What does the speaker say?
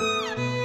Música